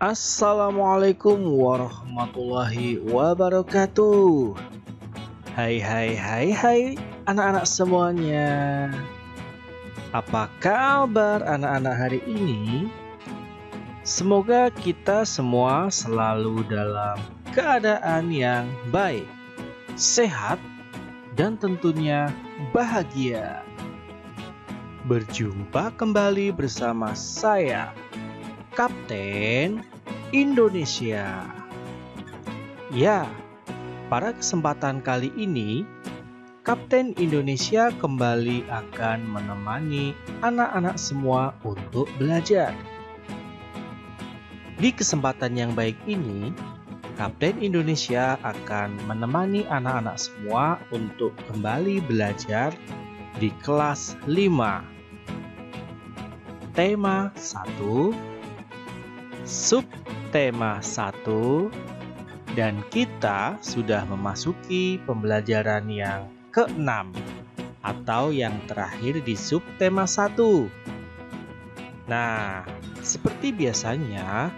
Assalamualaikum warahmatullahi wabarakatuh. Hai hai hai hai anak-anak semuanya. Apa kabar anak-anak hari ini? Semoga kita semua selalu dalam keadaan yang baik, sehat, dan tentunya bahagia. Berjumpa kembali bersama saya Kapten Indonesia. Ya, pada kesempatan kali ini, Kapten Indonesia kembali akan menemani anak-anak semua untuk belajar. Di kesempatan yang baik ini, Kapten Indonesia akan menemani anak-anak semua untuk kembali belajar di kelas 5. Tema 1 Subtema 1 dan kita sudah memasuki pembelajaran yang keenam atau yang terakhir di subtema 1. Nah, seperti biasanya,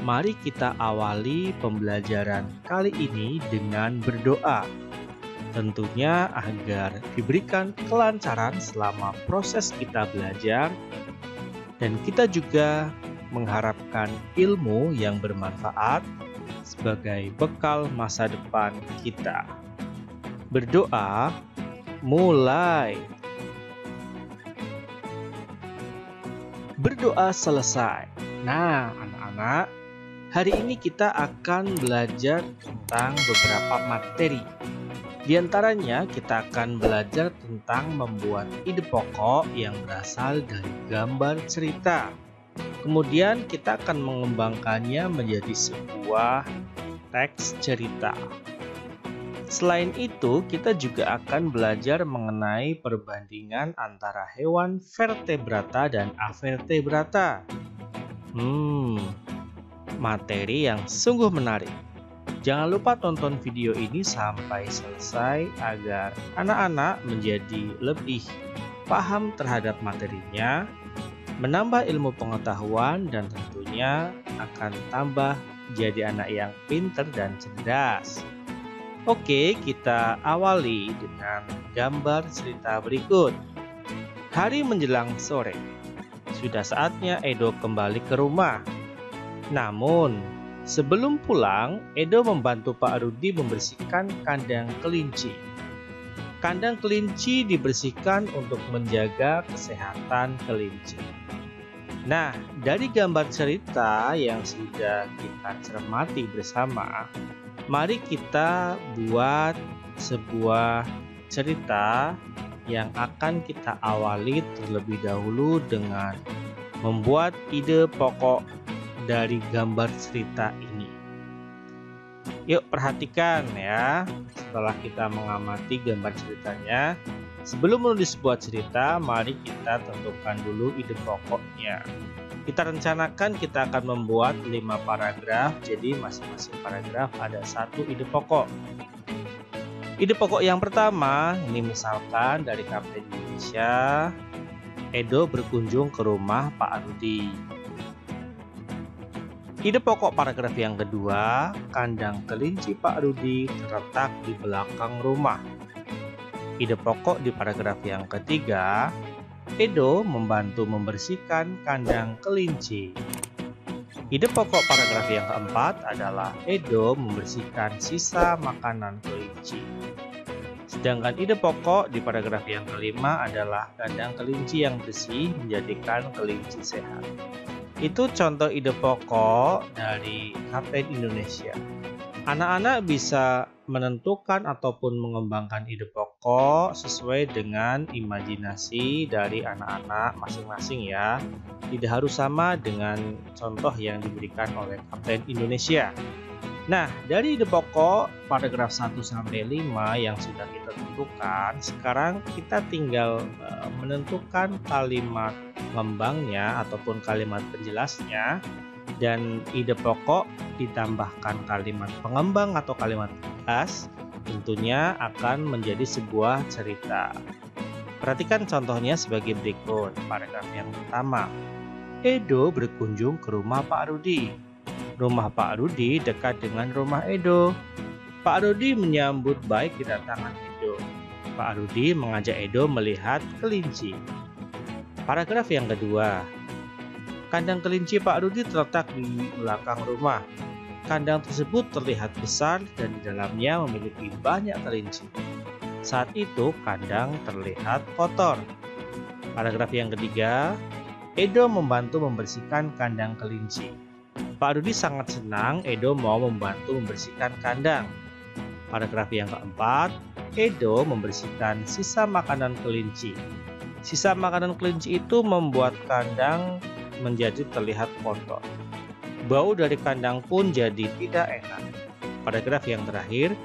mari kita awali pembelajaran kali ini dengan berdoa. Tentunya agar diberikan kelancaran selama proses kita belajar dan kita juga mengharapkan ilmu yang bermanfaat sebagai bekal masa depan kita. Berdoa mulai. Berdoa selesai. Nah, anak-anak, hari ini kita akan belajar tentang beberapa materi. Di antaranya, kita akan belajar tentang membuat ide pokok yang berasal dari gambar cerita. Kemudian kita akan mengembangkannya menjadi sebuah teks cerita. Selain itu, kita juga akan belajar mengenai perbandingan antara hewan vertebrata dan avertebrata. Hmm, materi yang sungguh menarik. Jangan lupa tonton video ini sampai selesai agar anak-anak menjadi lebih paham terhadap materinya menambah ilmu pengetahuan dan tentunya akan tambah jadi anak yang pinter dan cerdas. Oke, kita awali dengan gambar cerita berikut. Hari menjelang sore. Sudah saatnya Edo kembali ke rumah. Namun, sebelum pulang, Edo membantu Pak Rudi membersihkan kandang kelinci. Kandang kelinci dibersihkan untuk menjaga kesehatan kelinci. Nah, dari gambar cerita yang sudah kita cermati bersama, mari kita buat sebuah cerita yang akan kita awali terlebih dahulu dengan membuat ide pokok dari gambar cerita ini. Yuk perhatikan ya, setelah kita mengamati gambar ceritanya, Sebelum menulis sebuah cerita, mari kita tentukan dulu ide pokoknya. Kita rencanakan kita akan membuat 5 paragraf, jadi masing-masing paragraf ada satu ide pokok. Ide pokok yang pertama, ini misalkan dari Kapten Indonesia, Edo berkunjung ke rumah Pak Rudi. Ide pokok paragraf yang kedua, kandang kelinci Pak Rudi terletak di belakang rumah. Ide pokok di paragraf yang ketiga, Edo membantu membersihkan kandang kelinci. Ide pokok paragraf yang keempat adalah Edo membersihkan sisa makanan kelinci. Sedangkan ide pokok di paragraf yang kelima adalah kandang kelinci yang bersih menjadikan kelinci sehat. Itu contoh ide pokok dari Kapten Indonesia. Anak-anak bisa menentukan ataupun mengembangkan ide pokok sesuai dengan imajinasi dari anak-anak masing-masing ya. Tidak harus sama dengan contoh yang diberikan oleh Kapten Indonesia. Nah, dari ide pokok paragraf 1 sampai 5 yang sudah kita tentukan, sekarang kita tinggal eh, menentukan kalimat pengembangnya ataupun kalimat penjelasnya dan ide pokok ditambahkan kalimat pengembang atau kalimat tegas tentunya akan menjadi sebuah cerita. Perhatikan contohnya sebagai berikut. Paragraf yang pertama. Edo berkunjung ke rumah Pak Rudi. Rumah Pak Rudi dekat dengan rumah Edo. Pak Rudi menyambut baik kedatangan Edo. Pak Rudi mengajak Edo melihat kelinci. Paragraf yang kedua. Kandang kelinci Pak Rudi terletak di belakang rumah. Kandang tersebut terlihat besar dan di dalamnya memiliki banyak kelinci. Saat itu kandang terlihat kotor. Paragraf yang ketiga, Edo membantu membersihkan kandang kelinci. Pak Rudi sangat senang Edo mau membantu membersihkan kandang. Paragraf yang keempat, Edo membersihkan sisa makanan kelinci. Sisa makanan kelinci itu membuat kandang menjadi terlihat kotor. Bau dari kandang pun jadi tidak enak. Paragraf yang terakhir,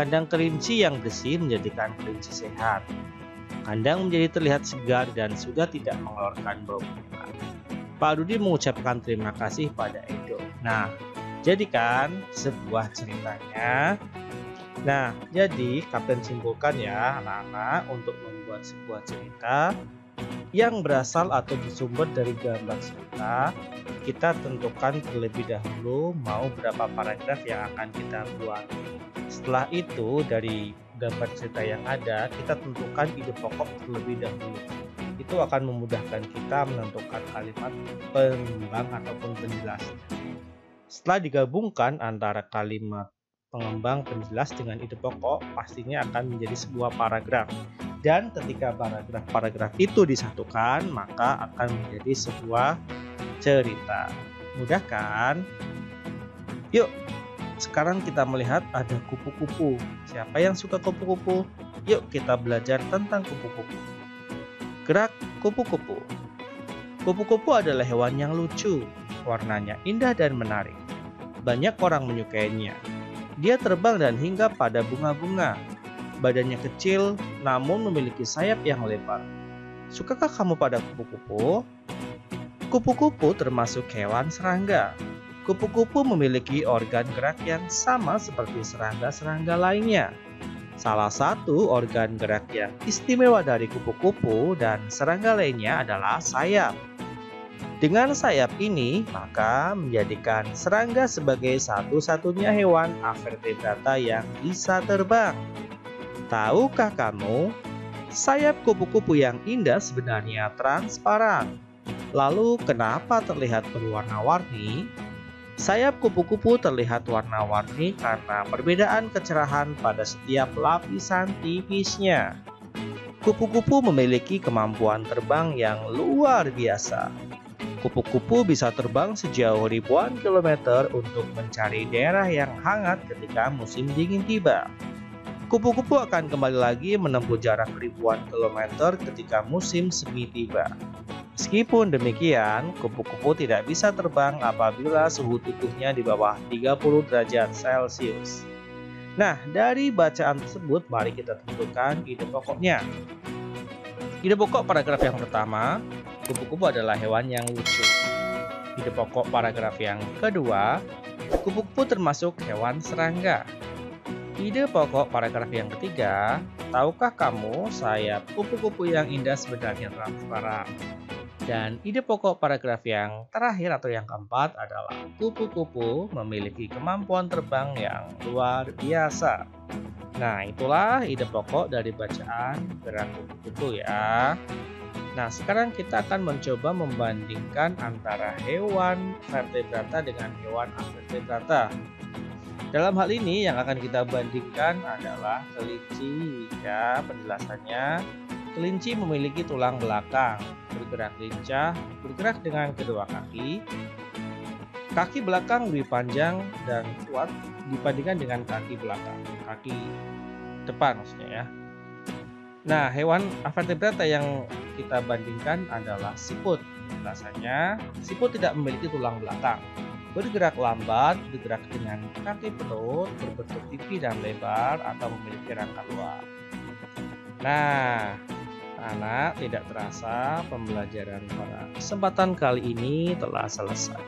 kandang kelinci yang bersih menjadikan kelinci sehat. Kandang menjadi terlihat segar dan sudah tidak mengeluarkan bau. Pak Rudi mengucapkan terima kasih pada Edo. Nah, jadikan sebuah ceritanya. Nah, jadi Kapten simpulkan ya anak-anak untuk membuat sebuah cerita yang berasal atau bersumber dari gambar cerita, kita tentukan terlebih dahulu mau berapa paragraf yang akan kita buat. Setelah itu, dari gambar cerita yang ada, kita tentukan ide pokok terlebih dahulu. Itu akan memudahkan kita menentukan kalimat pengembang ataupun penjelas. Setelah digabungkan antara kalimat pengembang penjelas dengan ide pokok, pastinya akan menjadi sebuah paragraf. Dan ketika paragraf-paragraf itu disatukan, maka akan menjadi sebuah cerita. Mudah kan? Yuk, sekarang kita melihat ada kupu-kupu. Siapa yang suka kupu-kupu? Yuk kita belajar tentang kupu-kupu. Gerak kupu-kupu. Kupu-kupu adalah hewan yang lucu, warnanya indah dan menarik. Banyak orang menyukainya. Dia terbang dan hinggap pada bunga-bunga. Badannya kecil, namun memiliki sayap yang lebar. Sukakah kamu pada kupu-kupu? Kupu-kupu termasuk hewan serangga. Kupu-kupu memiliki organ gerak yang sama seperti serangga-serangga lainnya. Salah satu organ gerak yang istimewa dari kupu-kupu dan serangga lainnya adalah sayap. Dengan sayap ini, maka menjadikan serangga sebagai satu-satunya hewan avertebrata yang bisa terbang. Tahukah kamu, sayap kupu-kupu yang indah sebenarnya transparan. Lalu kenapa terlihat berwarna-warni? Sayap kupu-kupu terlihat warna-warni karena perbedaan kecerahan pada setiap lapisan tipisnya. Kupu-kupu memiliki kemampuan terbang yang luar biasa. Kupu-kupu bisa terbang sejauh ribuan kilometer untuk mencari daerah yang hangat ketika musim dingin tiba. Kupu-kupu akan kembali lagi menempuh jarak ribuan kilometer ketika musim semi tiba. Meskipun demikian, kupu-kupu tidak bisa terbang apabila suhu tubuhnya di bawah 30 derajat Celcius. Nah, dari bacaan tersebut, mari kita tentukan ide pokoknya. Ide pokok paragraf yang pertama, kupu-kupu adalah hewan yang lucu. Ide pokok paragraf yang kedua, kupu-kupu termasuk hewan serangga. Ide pokok paragraf yang ketiga, tahukah kamu sayap kupu-kupu yang indah sebenarnya transparan? Dan ide pokok paragraf yang terakhir atau yang keempat adalah kupu-kupu memiliki kemampuan terbang yang luar biasa. Nah, itulah ide pokok dari bacaan gerak kupu-kupu ya. Nah, sekarang kita akan mencoba membandingkan antara hewan vertebrata dengan hewan avertebrata. Dalam hal ini yang akan kita bandingkan adalah kelinci ya penjelasannya Kelinci memiliki tulang belakang, bergerak lincah, bergerak dengan kedua kaki. Kaki belakang lebih panjang dan kuat dibandingkan dengan kaki belakang, kaki depan maksudnya ya. Nah, hewan avertebrata yang kita bandingkan adalah siput. Rasanya, siput tidak memiliki tulang belakang. Bergerak lambat, bergerak dengan kaki perut, berbentuk pipi dan lebar, atau memiliki rangka luar. Nah, anak tidak terasa pembelajaran pada kesempatan kali ini telah selesai.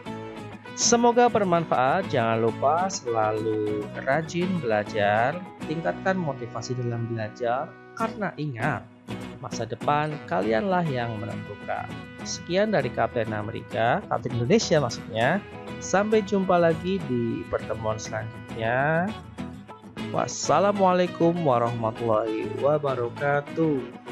Semoga bermanfaat. Jangan lupa selalu rajin belajar, tingkatkan motivasi dalam belajar, karena ingat, Masa depan kalianlah yang menentukan. Sekian dari Kapten Amerika, Kapten Indonesia maksudnya. Sampai jumpa lagi di pertemuan selanjutnya. Wassalamualaikum warahmatullahi wabarakatuh.